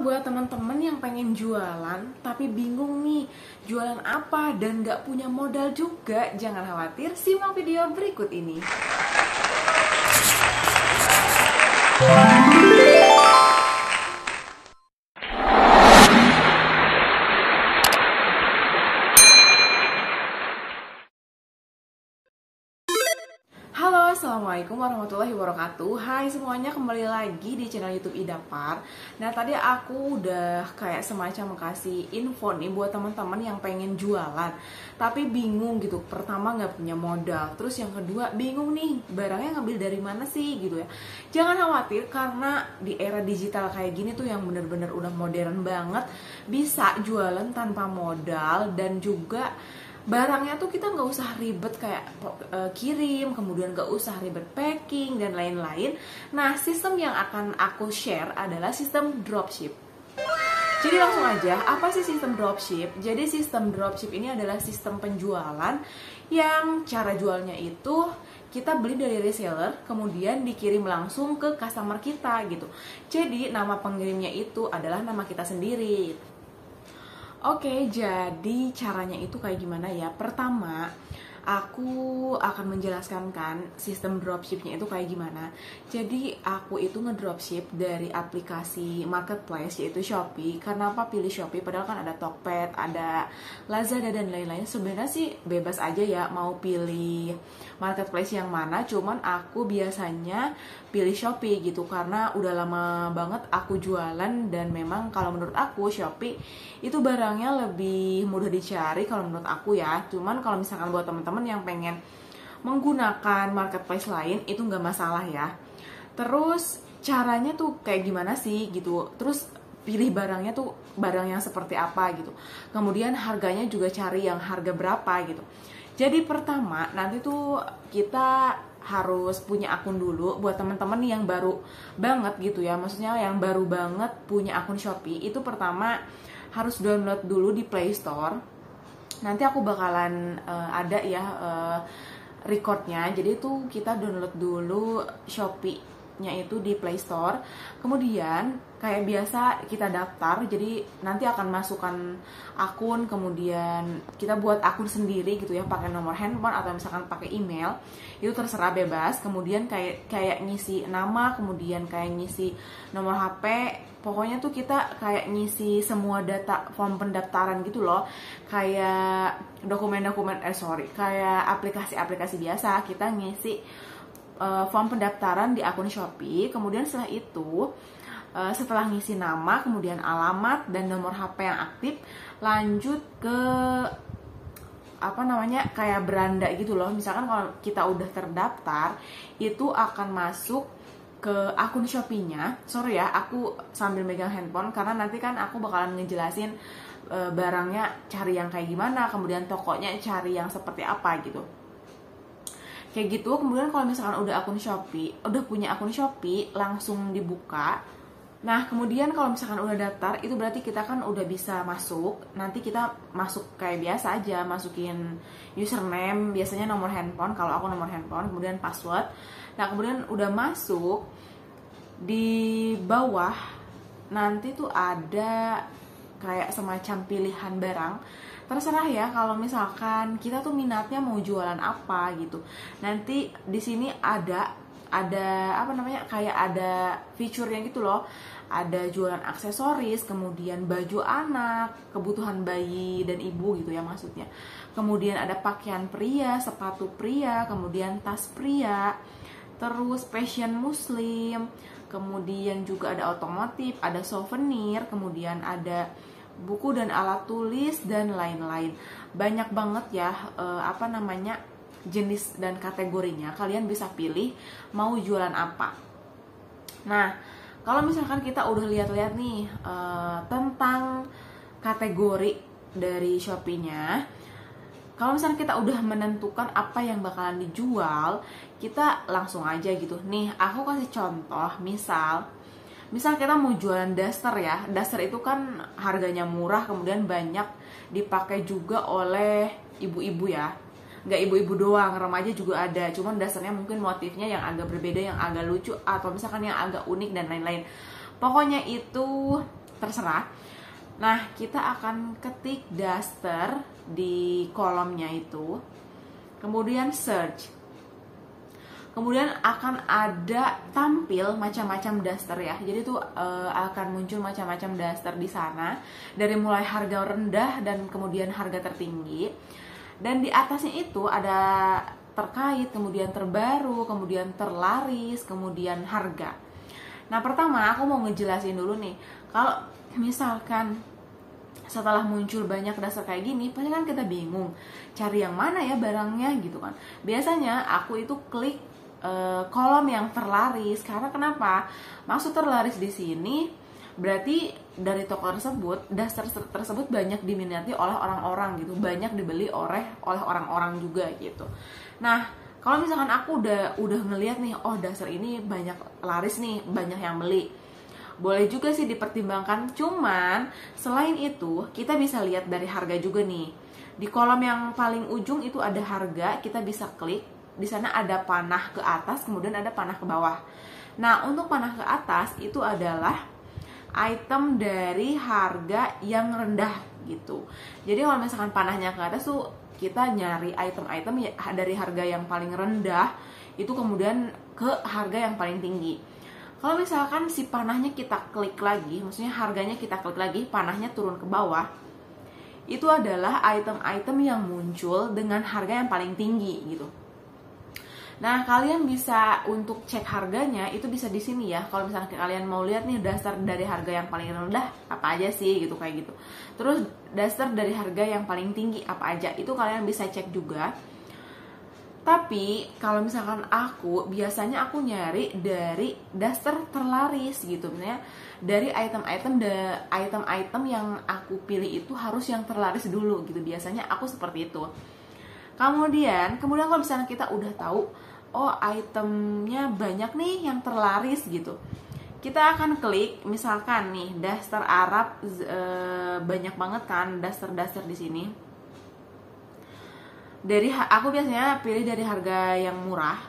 buat teman-teman yang pengen jualan tapi bingung nih jualan apa dan nggak punya modal juga, jangan khawatir, simak video berikut ini. Assalamualaikum warahmatullahi wabarakatuh. Hai semuanya, kembali lagi di channel youtube Idapar Nah tadi aku udah kayak semacam kasih info nih buat teman-teman yang pengen jualan Tapi bingung gitu, pertama nggak punya modal. Terus yang kedua, bingung nih barangnya ngambil dari mana sih gitu ya. Jangan khawatir karena di era digital kayak gini tuh yang bener-bener udah modern banget Bisa jualan tanpa modal dan juga barangnya tuh kita nggak usah ribet kayak uh, kirim kemudian nggak usah ribet packing dan lain-lain nah sistem yang akan aku share adalah sistem dropship jadi langsung aja, apa sih sistem dropship? Jadi sistem dropship ini adalah sistem penjualan yang cara jualnya itu kita beli dari reseller, kemudian dikirim langsung ke customer kita gitu. Jadi nama pengirimnya itu adalah nama kita sendiri. Oke, jadi caranya itu kayak gimana ya? Pertama, aku akan menjelaskan kan sistem dropshipnya itu kayak gimana. Jadi aku itu ngedropship dari aplikasi marketplace yaitu Shopee. Kenapa pilih Shopee? Padahal kan ada Tokped, ada Lazada dan lain-lain. Sebenarnya sih bebas aja ya mau pilih marketplace yang mana. Cuman aku biasanya pilih Shopee gitu karena udah lama banget aku jualan dan memang kalau menurut aku Shopee itu barangnya lebih mudah dicari kalau menurut aku ya. Cuman kalau misalkan buat teman-teman teman-teman yang pengen menggunakan marketplace lain itu nggak masalah ya. Terus caranya tuh kayak gimana sih gitu. Terus pilih barangnya tuh barang yang seperti apa gitu. Kemudian harganya juga cari yang harga berapa gitu. Jadi pertama nanti tuh kita harus punya akun dulu buat teman-teman yang baru banget gitu ya. Maksudnya yang baru banget punya akun Shopee itu pertama harus download dulu di Play Store nanti aku bakalan uh, ada ya uh, recordnya. Jadi itu kita download dulu Shopee nya itu di Play Store. Kemudian kayak biasa kita daftar, jadi nanti akan masukkan akun, kemudian kita buat akun sendiri gitu ya, pakai nomor handphone atau misalkan pakai email. Itu terserah bebas. Kemudian kayak kayak ngisi nama, kemudian kayak ngisi nomor HP. Pokoknya tuh kita kayak ngisi semua data form pendaftaran gitu loh. Kayak dokumen-dokumen eh sorry, kayak aplikasi-aplikasi biasa kita ngisi uh, form pendaftaran di akun Shopee. Kemudian setelah itu uh, setelah ngisi nama, kemudian alamat dan nomor HP yang aktif, lanjut ke apa namanya kayak beranda gitu loh. Misalkan kalau kita udah terdaftar, itu akan masuk ke akun Shopee-nya. Sorry ya, aku sambil megang handphone karena nanti kan aku bakalan ngejelasin e, barangnya cari yang kayak gimana, kemudian tokonya cari yang seperti apa gitu kayak gitu kemudian kalau misalkan udah akun Shopee udah punya akun Shopee langsung dibuka. Nah kemudian kalau misalkan udah daftar itu berarti kita kan udah bisa masuk. Nanti kita masuk kayak biasa aja masukin username biasanya nomor handphone. Kalau aku nomor handphone kemudian password. Nah kemudian udah masuk di bawah nanti tuh ada kayak semacam pilihan barang terserah ya kalau misalkan kita tuh minatnya mau jualan apa gitu. Nanti di sini ada ada apa namanya kayak ada fiturnya gitu loh. Ada jualan aksesoris kemudian baju anak kebutuhan bayi dan ibu gitu ya maksudnya. Kemudian ada pakaian pria sepatu pria kemudian tas pria. Terus fashion muslim kemudian juga ada otomotif ada souvenir kemudian ada buku dan alat tulis dan lain-lain. Banyak banget ya uh, apa namanya jenis dan kategorinya. Kalian bisa pilih mau jualan apa. Nah, kalau misalkan kita udah lihat-lihat nih uh, tentang kategori dari Shopee-nya, kalau misalnya kita udah menentukan apa yang bakalan dijual, kita langsung aja gitu. Nih, aku kasih contoh, misal misal kita mau jualan daster ya daster itu kan harganya murah kemudian banyak dipakai juga oleh ibu-ibu ya. Nggak ibu-ibu doang remaja juga ada. Cuman dasarnya mungkin motifnya yang agak berbeda yang agak lucu atau misalkan yang agak unik dan lain-lain. Pokoknya itu terserah. Nah kita akan ketik daster di kolomnya itu. Kemudian search kemudian akan ada tampil macam-macam daster ya. Jadi tuh e, akan muncul macam-macam daster di sana. Dari mulai harga rendah dan kemudian harga tertinggi. Dan di atasnya itu ada terkait kemudian terbaru kemudian terlaris kemudian harga. Nah pertama aku mau ngejelasin dulu nih. Kalau misalkan setelah muncul banyak dasar kayak gini pasti kan kita bingung cari yang mana ya barangnya gitu kan. Biasanya aku itu klik uh, kolom yang terlaris. Karena kenapa? Maksud terlaris di sini berarti dari toko tersebut dasar tersebut banyak diminati oleh orang-orang gitu. Banyak dibeli oleh oleh orang-orang juga gitu. Nah kalau misalkan aku udah udah ngelihat nih oh dasar ini banyak laris nih banyak yang beli. Boleh juga sih dipertimbangkan. Cuman selain itu kita bisa lihat dari harga juga nih. Di kolom yang paling ujung itu ada harga kita bisa klik di sana ada panah ke atas kemudian ada panah ke bawah. Nah untuk panah ke atas itu adalah item dari harga yang rendah gitu. Jadi kalau misalkan panahnya ke atas tuh kita nyari item-item ya, dari harga yang paling rendah itu kemudian ke harga yang paling tinggi. Kalau misalkan si panahnya kita klik lagi, maksudnya harganya kita klik lagi, panahnya turun ke bawah, itu adalah item-item yang muncul dengan harga yang paling tinggi gitu. Nah, kalian bisa untuk cek harganya itu bisa di sini ya. Kalau misalnya kalian mau lihat nih dasar dari harga yang paling rendah apa aja sih gitu kayak gitu. Terus dasar dari harga yang paling tinggi apa aja itu kalian bisa cek juga. Tapi kalau misalkan aku biasanya aku nyari dari daster terlaris gitu misalnya dari item-item item-item yang aku pilih itu harus yang terlaris dulu gitu. Biasanya aku seperti itu. Kemudian, kemudian kalau misalnya kita udah tahu oh itemnya banyak nih yang terlaris gitu. Kita akan klik misalkan nih daster Arab e, banyak banget kan daster-daster di sini. Dari aku biasanya pilih dari harga yang murah.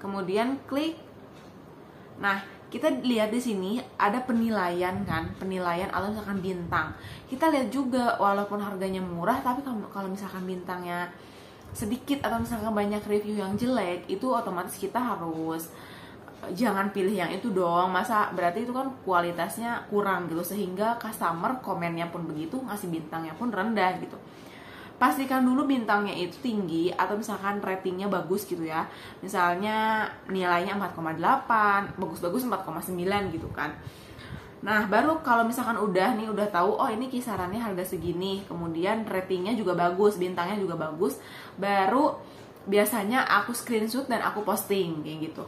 Kemudian klik. Nah kita lihat di sini ada penilaian kan penilaian atau misalkan bintang. Kita lihat juga walaupun harganya murah tapi kalau kalau misalkan bintangnya sedikit atau misalkan banyak review yang jelek itu otomatis kita harus eh, jangan pilih yang itu dong. Masa berarti itu kan kualitasnya kurang gitu sehingga customer komennya pun begitu ngasih bintangnya pun rendah gitu. Pastikan dulu bintangnya itu tinggi atau misalkan ratingnya bagus gitu ya. Misalnya nilainya 4,8 bagus-bagus 4,9 gitu kan Nah, baru kalau misalkan udah nih udah tahu oh ini kisarannya harga segini, kemudian ratingnya juga bagus, bintangnya juga bagus, baru biasanya aku screenshot dan aku posting kayak gitu.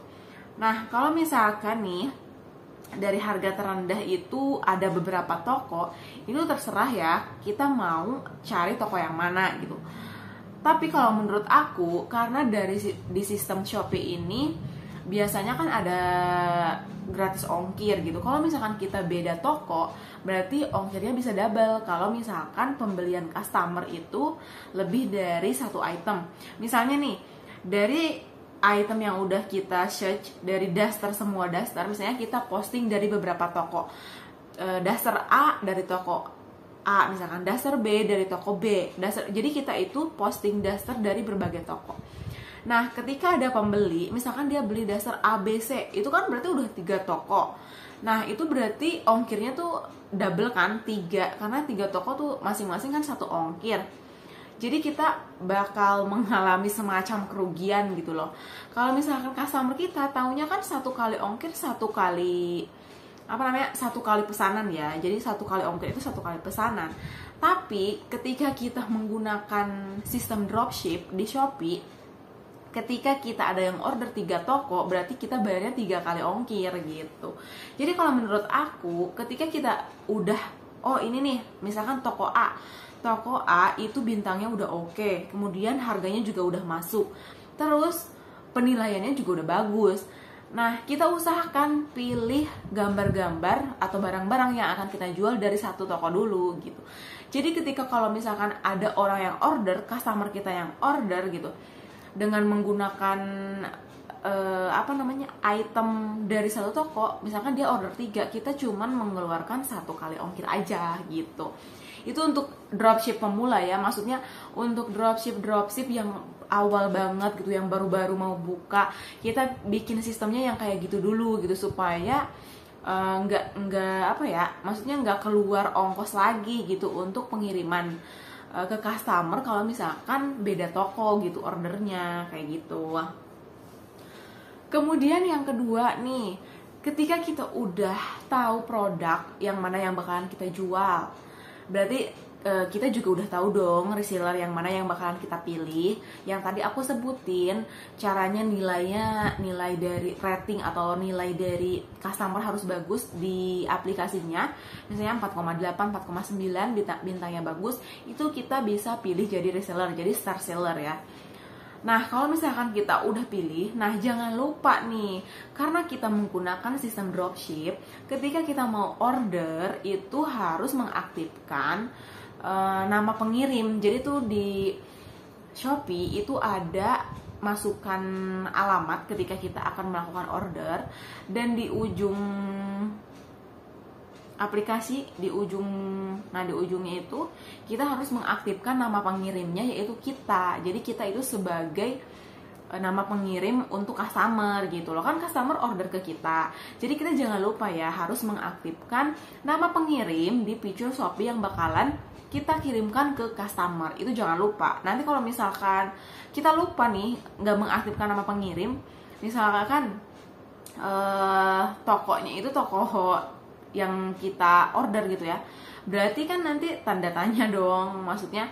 Nah, kalau misalkan nih dari harga terendah itu ada beberapa toko, itu terserah ya, kita mau cari toko yang mana gitu. Tapi kalau menurut aku karena dari di sistem Shopee ini biasanya kan ada gratis ongkir gitu. Kalau misalkan kita beda toko, berarti ongkirnya bisa double. Kalau misalkan pembelian customer itu lebih dari satu item. Misalnya nih, dari item yang udah kita search dari daster semua daster, misalnya kita posting dari beberapa toko. E, daster A dari toko A, misalkan daster B dari toko B. Daster, jadi kita itu posting daster dari berbagai toko Nah, ketika ada pembeli, misalkan dia beli dasar ABC, itu kan berarti udah tiga toko. Nah, itu berarti ongkirnya tuh double kan, tiga. Karena tiga toko tuh masing-masing kan satu ongkir. Jadi kita bakal mengalami semacam kerugian gitu loh. Kalau misalkan customer kita tahunya kan satu kali ongkir, satu kali apa namanya satu kali pesanan ya jadi satu kali ongkir itu satu kali pesanan tapi ketika kita menggunakan sistem dropship di Shopee ketika kita ada yang order tiga toko berarti kita bayarnya tiga kali ongkir gitu. Jadi kalau menurut aku ketika kita udah oh ini nih misalkan toko A. Toko A itu bintangnya udah oke okay, kemudian harganya juga udah masuk. Terus penilaiannya juga udah bagus. Nah, kita usahakan pilih gambar-gambar atau barang-barang yang akan kita jual dari satu toko dulu gitu. Jadi ketika kalau misalkan ada orang yang order, customer kita yang order gitu, dengan menggunakan uh, apa namanya item dari satu toko misalkan dia order tiga kita cuman mengeluarkan satu kali ongkir aja gitu. Itu untuk dropship pemula ya maksudnya untuk dropship dropship yang awal banget gitu yang baru-baru mau buka kita bikin sistemnya yang kayak gitu dulu gitu supaya eh, nggak uh, nggak apa ya maksudnya nggak keluar ongkos lagi gitu untuk pengiriman uh, ke customer kalau misalkan beda toko gitu ordernya kayak gitu. Kemudian yang kedua nih ketika kita udah tahu produk yang mana yang bakalan kita jual berarti Eh, kita juga udah tahu dong reseller yang mana yang bakalan kita pilih. Yang tadi aku sebutin caranya nilainya nilai dari rating atau nilai dari customer harus bagus di aplikasinya. Misalnya 4,8, 4,9 bintangnya bagus, itu kita bisa pilih jadi reseller, jadi star seller ya. Nah, kalau misalkan kita udah pilih, nah jangan lupa nih, karena kita menggunakan sistem dropship, ketika kita mau order itu harus mengaktifkan uh, nama pengirim. Jadi tuh di Shopee itu ada masukkan alamat ketika kita akan melakukan order dan di ujung aplikasi di ujung nah di ujungnya itu kita harus mengaktifkan nama pengirimnya yaitu kita. Jadi kita itu sebagai eh, nama pengirim untuk customer gitu loh. Kan customer order ke kita. Jadi kita jangan lupa ya harus mengaktifkan nama pengirim di fitur Shopee yang bakalan kita kirimkan ke customer. Itu jangan lupa. Nanti kalau misalkan kita lupa nih nggak mengaktifkan nama pengirim misalkan uh, tokonya itu toko yang kita order gitu ya. Berarti kan nanti tanda tanya dong maksudnya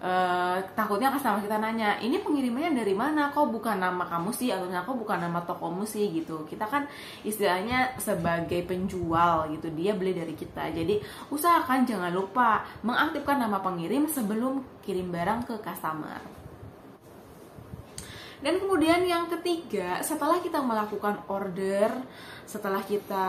Uh, takutnya customer kita nanya ini pengirimannya dari mana? Kok bukan nama kamu sih? Atau kok bukan nama tokomu sih? Gitu. Kita kan istilahnya sebagai penjual gitu dia beli dari kita. Jadi usahakan jangan lupa mengaktifkan nama pengirim sebelum kirim barang ke customer. Dan kemudian yang ketiga setelah kita melakukan order setelah kita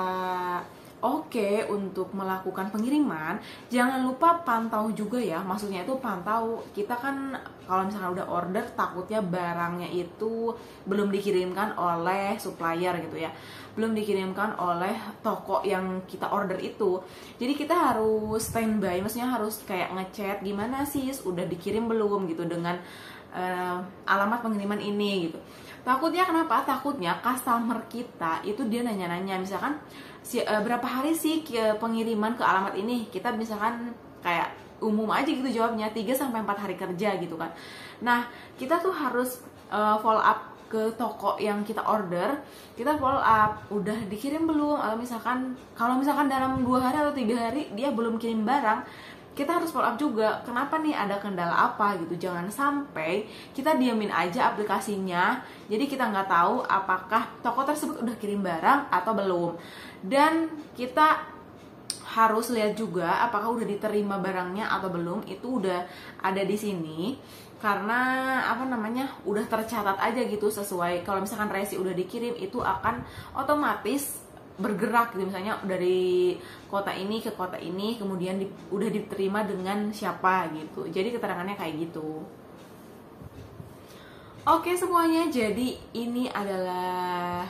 oke untuk melakukan pengiriman, jangan lupa pantau juga ya. Maksudnya itu pantau. Kita kan kalau misalnya udah order takutnya barangnya itu belum dikirimkan oleh supplier gitu ya. Belum dikirimkan oleh toko yang kita order itu. Jadi kita harus standby, maksudnya harus kayak ngechat gimana sih udah dikirim belum gitu dengan uh, alamat pengiriman ini gitu. Takutnya kenapa? Takutnya customer kita itu dia nanya-nanya misalkan uh, berapa hari sih pengiriman ke alamat ini? Kita misalkan kayak umum aja gitu jawabnya 3 sampai 4 hari kerja gitu kan. Nah, kita tuh harus uh, follow up ke toko yang kita order, kita follow up udah dikirim belum? Atau misalkan kalau misalkan dalam dua hari atau tiga hari dia belum kirim barang, kita harus follow up juga kenapa nih ada kendala apa gitu? Jangan sampai kita diamin aja aplikasinya jadi kita nggak tahu apakah toko tersebut udah kirim barang atau belum. Dan kita harus lihat juga apakah udah diterima barangnya atau belum itu udah ada di sini. Karena apa namanya udah tercatat aja gitu sesuai. Kalau misalkan resi udah dikirim itu akan otomatis bergerak gitu. Misalnya dari kota ini ke kota ini kemudian di, udah diterima dengan siapa gitu. Jadi keterangannya kayak gitu. Oke semuanya. Jadi ini adalah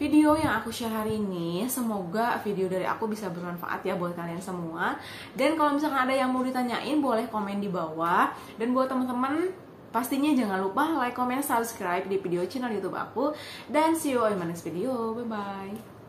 video yang aku share hari ini. Semoga video dari aku bisa bermanfaat ya buat kalian semua. Dan kalau misalkan ada yang mau ditanyain boleh komen di bawah. Dan buat teman-teman pastinya jangan lupa like, comment, subscribe di video channel youtube aku. Dan see you in my next video. Bye bye